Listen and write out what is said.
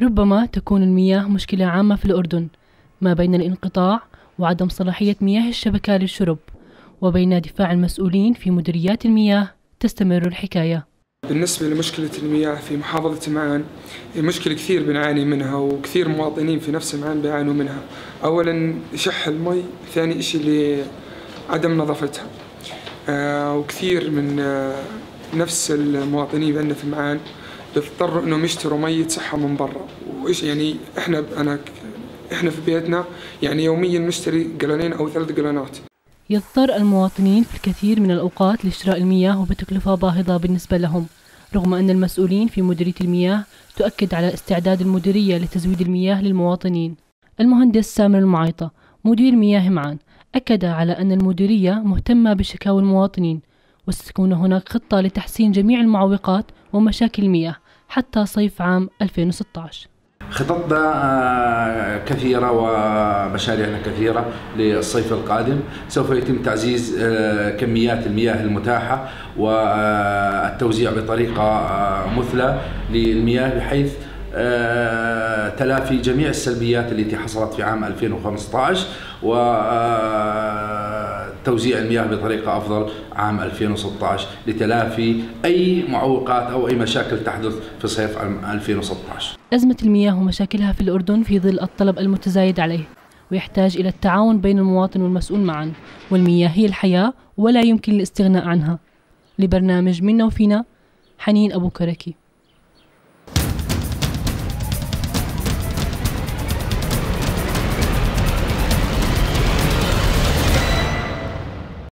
ربما تكون المياه مشكلة عامة في الأردن ما بين الانقطاع وعدم صلاحية مياه الشبكة للشرب وبين دفاع المسؤولين في مديريات المياه تستمر الحكاية. بالنسبة لمشكلة المياه في محافظة معان مشكلة كثير بنعاني منها وكثير مواطنين في نفس معان بيعانوا منها. أولا شح المي ثاني إشي لعدم نظافتها. آه وكثير من آه نفس المواطنين عندنا في معان بيضطروا انهم يشتروا مية صحة من برا. وإيش يعني إحنا أنا إحنا في بيتنا يعني يوميا نشتري قلنين أو ثلاث قلنات. يضطر المواطنين في الكثير من الأوقات لشراء المياه وبتكلفة باهظة بالنسبة لهم رغم أن المسؤولين في مديرية المياه تؤكد على استعداد المديرية لتزويد المياه للمواطنين. المهندس سامر المعيطة مدير مياه معان أكد على أن المديرية مهتمة بشكاوى المواطنين وستكون هناك خطة لتحسين جميع المعوقات ومشاكل المياه. حتى صيف عام 2016 خططنا آه، كثيرة ومشاريعنا كثيرة للصيف القادم. سوف يتم تعزيز آه، كميات المياه المتاحة والتوزيع بطريقة آه، مثلى للمياه بحيث تلافي جميع السلبيات التي حصلت في عام 2015 و توزيع المياه بطريقة أفضل عام 2016 لتلافي أي معوقات أو أي مشاكل تحدث في صيف 2016 أزمة المياه ومشاكلها في الأردن في ظل الطلب المتزايد عليه ويحتاج إلى التعاون بين المواطن والمسؤول معا والمياه هي الحياة ولا يمكن الاستغناء عنها. لبرنامج منا وفينا حنين أبو كركي.